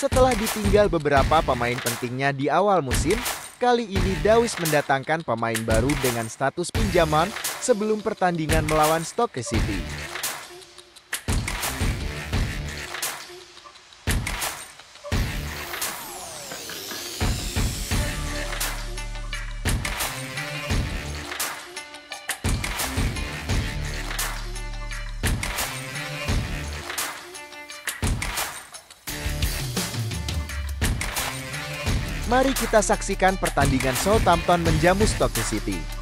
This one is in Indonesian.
Setelah ditinggal beberapa pemain pentingnya di awal musim, kali ini Dawis mendatangkan pemain baru dengan status pinjaman sebelum pertandingan melawan Stoke City. Mari kita saksikan pertandingan Southampton menjamu Stoke City.